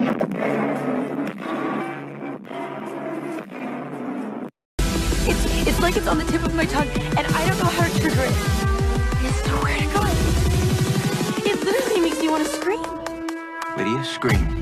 It's, it's like it's on the tip of my tongue, and I don't know how to trigger it. It's nowhere to go. It literally makes me want to scream. Lydia, scream.